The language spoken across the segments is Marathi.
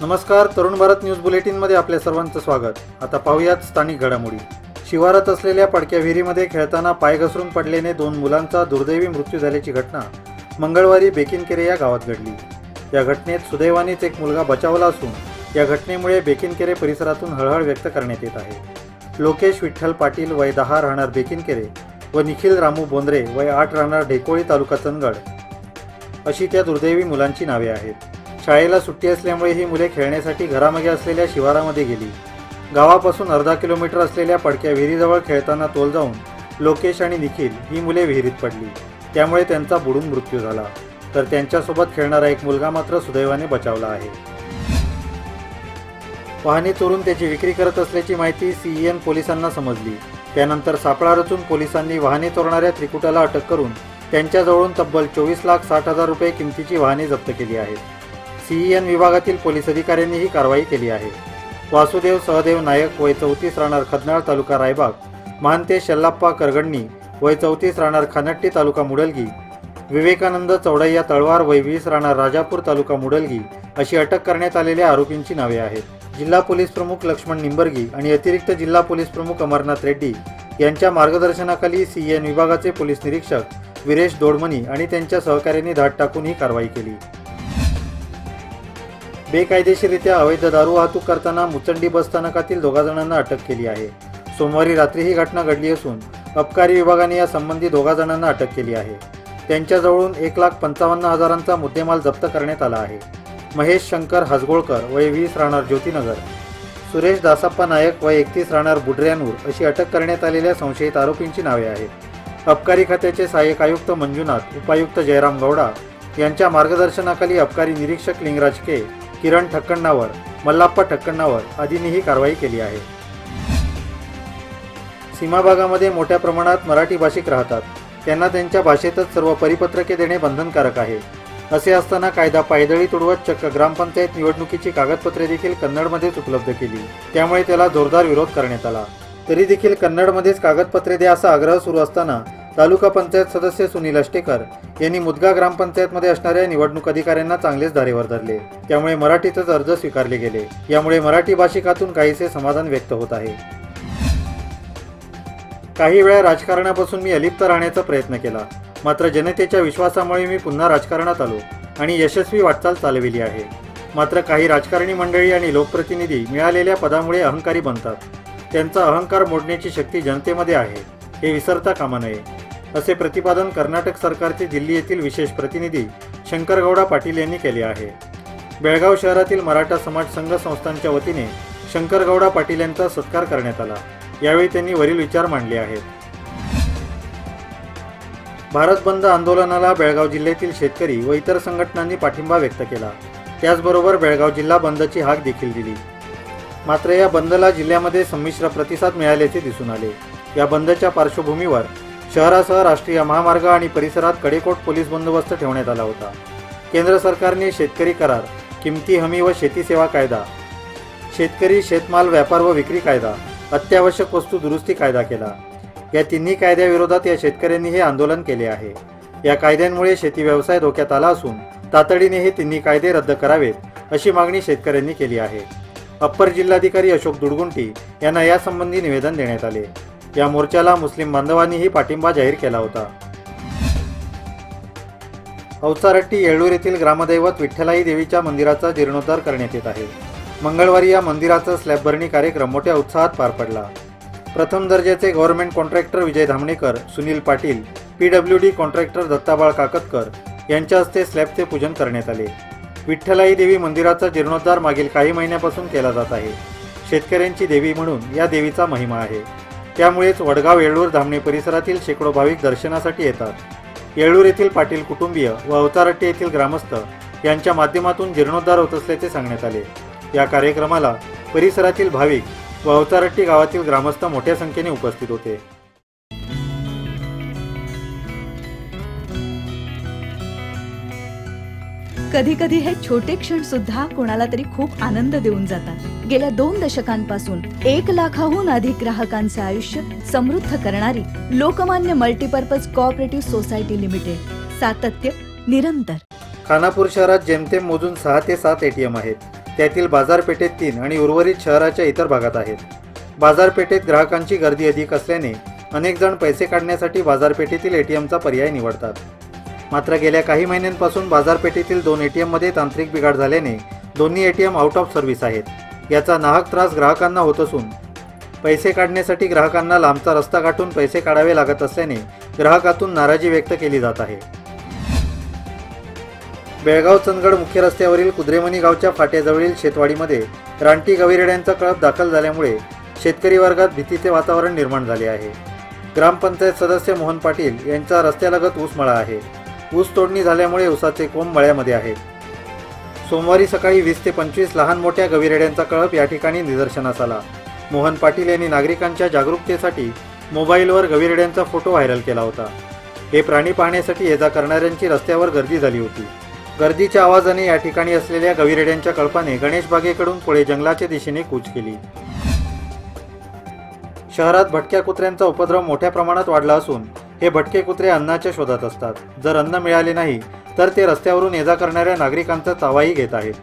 नमस्कार तरुण भारत न्यूज बुलेटिनमध्ये आपल्या सर्वांचं स्वागत. आता पाहूयात स्थानिक घडामोडी. शिवारात असलेल्या पडक्या विहिरीमध्ये खेळताना पाय घसरून पडल्याने दोन मुलांचा दुर्दैवी मृत्यू झाल्याची घटना मंगळवारी बेकिनकेरे या गावात घडली. या घटनेत सुदैवानेच एक मुलगा बचावला असून या घटनेमुळे बेकिनकेरे परिसरातून हळहळ व्यक्त करण्यात येत आहे. लोकेश विठ्ठल पाटील वय दहा राहणार बेकिनकेरे व निखिल रामू बोंद्रे वय आठ राहणार ढेकोळी तालुका चंदगड अशी त्या दुर्दैवी मुलांची नावे आहेत. शाळेला सुट्टी असल्यामुळे ही मुले खेळण्यासाठी घरामागे असलेल्या शिवारामध्ये गेली. गावापासून अर्धा किलोमीटर असलेल्या पडक्या विहिरीजवळ खेळताना तोल जाऊन लोकेश आणि निखिल ही मुले विहिरीत पडली. त्यामुळे त्यांचा बुडून मृत्यू झाला. तर त्यांच्यासोबत खेळणारा एक मुलगा मात्र सुदैवाने बचावला आहे. वाहने चोरून त्याची विक्री करत असल्याची माहिती सीईएन पोलिसांना समजली. त्यानंतर सापळा रचून पोलिसांनी वाहने चोरणाऱ्या त्रिकुटाला अटक करून त्यांच्याजवळून तब्बल चोवीस लाख साठ हजार रुपये किमतीची वाहने जप्त केली आहेत. सीईएन विभागातील पोलीस अधिकाऱ्यांनी ही कारवाई केली आहे. वासुदेव सहदेव नायक वय चौतीस राहणार खदनाळ तालुका रायबाग महांते शल्लाप्पा करगडणी वय चौतीस राहणार खानट्टी तालुका मुडलगी विवेकानंद चौडैया तळवार वय वीस राहणार राजापूर तालुका मुडलगी अशी अटक करण्यात आलेल्या आरोपींची नावे आहेत. जिल्हा पोलीस प्रमुख लक्ष्मण निंबर्गी आणि अतिरिक्त जिल्हा पोलीस प्रमुख अमरनाथ रेड्डी यांच्या मार्गदर्शनाखाली सीएन विभागाचे पोलीस निरीक्षक विरेश दोडमणी आणि त्यांच्या सहकार्यांनी धाड टाकून ही कारवाई केली. बेकायदेशीरित्या अवैध दारू वाहतूक करताना मुचंडी बस स्थानकातील दोघा जणांना अटक केली आहे. सोमवारी रात्री ही घटना घडली असून अबकारी विभागाने या संबंधी दोघा जणांना अटक केली आहे. त्यांच्याजवळून एक लाख पंचावन्न हजारांचा मुद्देमाल जप्त करण्यात आला आहे. महेश शंकर हसगोळकर वय वीस राहणार ज्योतीनगर. सुरेश दासप्पा नायक वय एकतीस राहणार बुडऱ्यानूर अशी अटक करण्यात आलेल्या संशयित आरोपींची नावे आहेत. अबकारी खात्याचे सहाय्यक आयुक्त मंजुनाथ उपायुक्त जयराम गौडा यांच्या मार्गदर्शनाखाली अबकारी निरीक्षक लिंगराज के किरण ठक्कण्णावर मल्लाप्पा ठक्कण्णावर आदींनी ही कारवाई केली आहे. सीमा भागामध्ये मोठ्या प्रमाणात मराठी भाषिक राहतात. त्यांना त्यांच्या भाषेतच सर्व परिपत्रके देणे बंधनकारक आहे. असे असताना कायदा पायदळी तुडवत चक्क ग्रामपंचायत निवडणुकीची कागदपत्रे देखील कन्नडमध्येच उपलब्ध केली. त्यामुळे त्याला जोरदार विरोध करण्यात आला. तरी देखील कन्नडमध्येच कागदपत्रे द्या असा आग्रह सुरू असताना तालुका पंचायत सदस्य सुनील अष्टेकर यांनी मुदगा ग्रामपंचायतमध्ये असणाऱ्या निवडणूक अधिकाऱ्यांना चांगलेच धारेवर धरले. त्यामुळे मराठीतच अर्ज स्वीकारले गेले. यामुळे मराठी भाषिकातून काहीसे समाधान व्यक्त होत आहे. काही वेळा राजकारणापासून मी अलिप्त राहण्याचा प्रयत्न केला. मात्र जनतेच्या विश्वासामुळे मी पुन्हा राजकारणात आलो आणि यशस्वी वाटचाल चालविली आहे. मात्र काही राजकारणी मंडळी आणि लोकप्रतिनिधी मिळालेल्या पदामुळे अहंकारी बनतात. त्यांचा अहंकार मोडण्याची शक्ती जनतेमध्ये आहे. हे विसरता कामा नये. असे प्रतिपादन कर्नाटक सरकारचे दिल्ली येथील विशेष प्रतिनिधी शंकरगौडा पाटील यांनी केले आहे. बेळगाव शहरातील मराठा समाज संघ संस्थांच्या वतीने शंकरगौडा पाटील यांचा सत्कार करण्यात आला. यावेळी त्यांनी वरील विचार मांडले आहेत. भारत बंद आंदोलनाला बेळगाव जिल्ह्यातील शेतकरी व इतर संघटनांनी पाठिंबा व्यक्त केला. त्याचबरोबर बेळगाव जिल्हा बंदची हाक देखील दिली. मात्र या बंदला जिल्ह्यामध्ये संमिश्र प्रतिसाद मिळाल्याचे दिसून आले. या बंदच्या पार्श्वभूमीवर शहरासह राष्ट्रीय महामार्ग आणि परिसरात कडेकोट पोलीस बंदोबस्त ठेवण्यात आला होता. केंद्र सरकारने शेतकरी करार किमती हमी व शेती सेवा कायदा शेतकरी शेतमाल व्यापार व विक्री कायदा अत्यावश्यक वस्तू दुरुस्ती कायदा केला. या तिन्ही कायद्याविरोधात या शेतकऱ्यांनी हे आंदोलन केले आहे. या कायद्यांमुळे शेती व्यवसाय धोक्यात आला असून तातडीने हे तिन्ही कायदे रद्द करावेत अशी मागणी शेतकऱ्यांनी केली आहे. अप्पर जिल्हाधिकारी अशोक दुडगुंटी यांना यासंबंधी निवेदन देण्यात आले. या मोर्चाला मुस्लिम बांधवांनीही पाठिंबा जाहीर केला होता. अवचारट्टी येळूर येथील ग्रामदैवत विठ्ठलाई देवीच्या मंदिराचा जीर्णोद्धार करण्यात येत आहे. मंगळवारी या मंदिराचा स्लॅब भरणी कार्यक्रम मोठ्या उत्साहात पार पडला. प्रथम दर्जाचे government contractor Vijay Dhamnekar Sunil Patil PW D contractor Dattabal Kakatkar यांच्या हस्ते स्लॅबचे पूजन करण्यात आले. विठ्ठलाई देवी मंदिराचा जीर्णोद्धार मागील काही महिन्यापासून केला जात आहे. शेतकऱ्यांची देवी म्हणून या देवीचा महिमा आहे. त्यामुळेच वडगाव येळूर धामणे परिसरातील शेकडो भाविक दर्शनासाठी येतात. येळूर येथील पाटील कुटुंबीय व अवतारट्टी येथील ग्रामस्थ यांच्या माध्यमातून जीर्णोद्धार होत असल्याचे सांगण्यात आले. या कार्यक्रमाला परिसरातील भाविक व अवतारट्टी गावातील ग्रामस्थ मोठ्या संख्येने उपस्थित होते. कधी कधी हे छोटे क्षण सुद्धा कोणाला तरी खूप आनंद देऊन जातात. गेल्या दोन दशकांपासून एक लाखाहून अधिक ग्राहकांचे आयुष्य समृद्ध करणारी Lokmanya multipurpose cooperative society limited सातत्य निरंतर. खानापूर शहरात जेमतेम मोजून सहा ते सात एटीएम आहेत. त्यातील बाजारपेठेत तीन आणि उर्वरित शहराच्या इतर भागात आहेत. बाजारपेठेत ग्राहकांची गर्दी अधिक असल्याने अनेक जण पैसे काढण्यासाठी बाजारपेठेतील एटीएमचा पर्याय निवडतात. मात्र गेल्या काही महिन्यांपासून बाजारपेठेतील दोन ए टी एममध्ये तांत्रिक बिघाड झाल्याने दोन्ही A T M out of service आहेत. याचा नाहक त्रास ग्राहकांना होत असून पैसे काढण्यासाठी ग्राहकांना लांबचा रस्ता गाठून पैसे काढावे लागत असल्याने ग्राहकातून नाराजी व्यक्त केली जात आहे. बेळगाव चंदगड मुख्य रस्त्यावरील कुद्रेमणी गावच्या फाट्याजवळील शेतवाडीमध्ये रानटी गविरेड्यांचा कळप दाखल झाल्यामुळे शेतकरी वर्गात भीतीचे वातावरण निर्माण झाले आहे. ग्रामपंचायत सदस्य मोहन पाटील यांचा रस्त्यालगत ऊसमळा आहे. ऊस तोडणी झाल्यामुळे ऊसाचे कोंब मळ्यामध्ये आहेत सोमवारी सकाळी वीस ते पंचवीस लहान मोठ्या गविरेड्यांचा कळप या ठिकाणी निदर्शनास आला. मोहन पाटील यांनी नागरिकांच्या जागरूकतेसाठी मोबाईलवर गविरेड्यांचा फोटो व्हायरल केला होता. हे प्राणी पाहण्यासाठी ये जा करणाऱ्यांची रस्त्यावर गर्दी झाली होती. गर्दीच्या आवाजाने या ठिकाणी असलेल्या गविरेड्यांच्या कळपाने गणेश बागेकडून पुढे जंगलाच्या दिशेने कूच केली. शहरात भटक्या कुत्र्यांचा उपद्रव मोठ्या प्रमाणात वाढला असून हे भटके कुत्रे अन्नाच्या शोधात असतात. जर अन्न मिळाले नाही तर ते रस्त्यावरून ये जा करणाऱ्या नागरिकांचा तावाही घेत आहेत.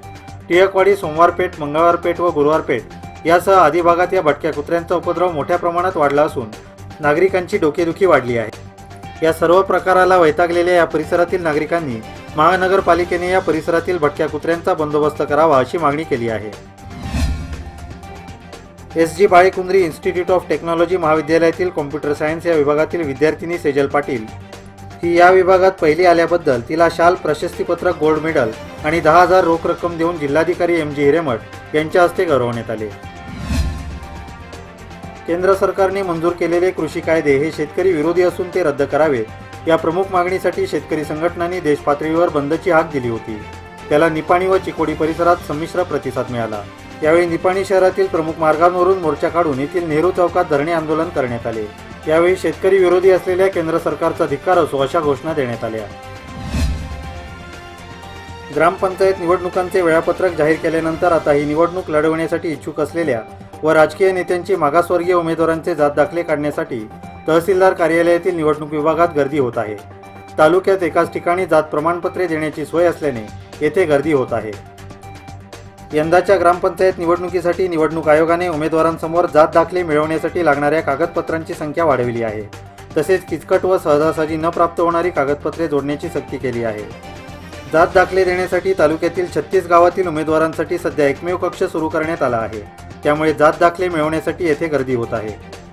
टिळकवाडी सोमवारपेठ मंगळवारपेठ व गुरुवारपेठ यासह आदी भागात या भटक्या कुत्र्यांचा उपद्रव मोठ्या प्रमाणात वाढला असून नागरिकांची डोकेदुखी वाढली आहे. या सर्व प्रकाराला वैतागलेल्या या परिसरातील नागरिकांनी महानगरपालिकेने या परिसरातील भटक्या कुत्र्यांचा बंदोबस्त करावा अशी मागणी केली आहे. S G Balekundri institute of technology महाविद्यालयातील कॉम्प्युटर सायन्स या विभागातील विद्यार्थिनी सेजल पाटील. ही या विभागात पहिली आल्याबद्दल तिला शाल प्रशस्तीपत्रक गोल्ड मेडल आणि दहा हजार रोख रक्कम देऊन जिल्हाधिकारी एम जी हिरेमठ यांच्या हस्ते गौरवण्यात आले. केंद्र सरकारने मंजूर केलेले कृषी कायदे हे शेतकरी विरोधी असून ते रद्द करावेत या प्रमुख मागणीसाठी शेतकरी संघटनांनी देशपातळीवर बंदची हाक दिली होती. त्याला निपाणी व चिकोडी परिसरात संमिश्र प्रतिसाद मिळाला. यावेळी निपाणी शहरातील प्रमुख मार्गांवरून मोर्चा काढून येथील नेहरू चौकात धरणे आंदोलन करण्यात आले. यावेळी शेतकरी विरोधी असलेल्या केंद्र सरकारचा धिक्कार असो अशा घोषणा देण्यात आल्या. ग्रामपंचायत निवडणुकांचे वेळापत्रक जाहीर केल्यानंतर आता ही निवडणूक लढवण्यासाठी इच्छुक असलेल्या व राजकीय नेत्यांची मागासवर्गीय उमेदवारांचे जात दाखले काढण्यासाठी तहसीलदार कार्यालयातील निवडणूक विभागात गर्दी होत आहे. तालुक्यात एकाच ठिकाणी जात प्रमाणपत्रे देण्याची सोय असल्याने येथे गर्दी होत आहे. यंदाच्या ग्रामपंचायत निवडणुकीसाठी निवडणूक आयोगाने उमेदवारांसमोर जात दाखले मिळवण्यासाठी लागणाऱ्या कागदपत्रांची संख्या वाढविली आहे. तसेच किचकट व सहजासहजी न प्राप्त होणारी कागदपत्रे जोडण्याची सक्ती केली आहे. जात दाखले देण्यासाठी तालुक्यातील छत्तीस गावातील उमेदवारांसाठी सध्या एकमेव कक्ष सुरू करण्यात आला आहे. त्यामुळे जात दाखले मिळवण्यासाठी येथे गर्दी होत आहे.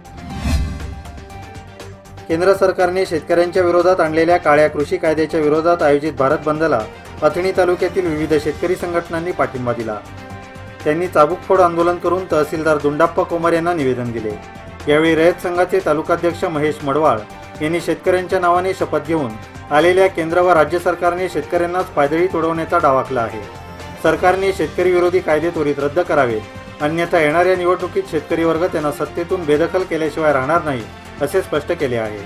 केंद्र सरकारने शेतकऱ्यांच्या विरोधात आणलेल्या काळ्या कृषी कायद्याच्या विरोधात आयोजित भारत बंदला अथणी तालुक्यातील विविध शेतकरी संघटनांनी पाठिंबा दिला. त्यांनी चाबूकफोड आंदोलन करून तहसीलदार दुंडाप्पा कोमर यांना निवेदन दिले. यावेळी रयत संघाचे तालुकाध्यक्ष महेश मडवाळ यांनी शेतकऱ्यांच्या नावाने शपथ घेऊन आलेल्या केंद्र व राज्य सरकारने शेतकऱ्यांनाच पायदळी तोडवण्याचा डावाकला आहे. सरकारने शेतकरी विरोधी कायदे त्वरित रद्द करावे अन्यथा येणाऱ्या निवडणुकीत शेतकरी वर्ग त्यांना सत्तेतून बेदखल केल्याशिवाय राहणार नाही असे स्पष्ट केले आहे.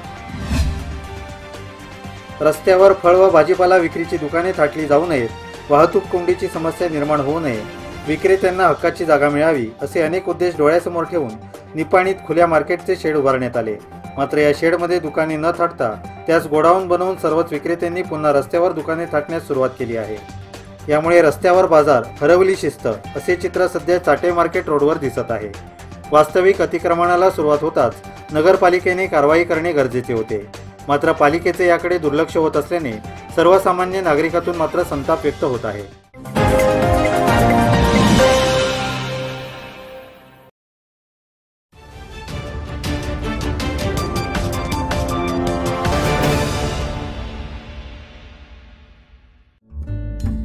रस्त्यावर फळ व भाजीपाला विक्रीची दुकाने थाटली जाऊ नयेत. वाहतूक कोंडीची समस्या निर्माण होऊ नये. विक्रेत्यांना हक्काची जागा मिळावी असे अनेक उद्देश डोळ्यासमोर ठेवून निपाणीत खुल्या मार्केटचे शेड उभारण्यात आले. मात्र या शेडमध्ये दुकाने न थाटता त्यास गोडाऊन बनवून सर्वच विक्रेत्यांनी पुन्हा रस्त्यावर दुकाने थाटण्यास सुरुवात केली आहे. यामुळे रस्त्यावर बाजार हरवली शिस्त असे चित्र सध्या चाटे मार्केट रोडवर दिसत आहे. वास्तविक अतिक्रमणाला सुरुवात होताच नगरपालिकेने कारवाई करणे गरजेचे होते. मात्र पालिकेचे याकडे दुर्लक्ष होत असल्याने सर्वसामान्य नागरिकातून मात्र संताप व्यक्त होत आहे.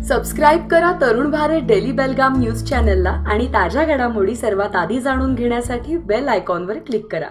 सबस्क्राईब करा तरुण भारत डेली बेलगाम न्यूज चॅनलला आणि ताज्या घडामोडी सर्वात आधी जाणून घेण्यासाठी बेल आयकॉनवर क्लिक करा.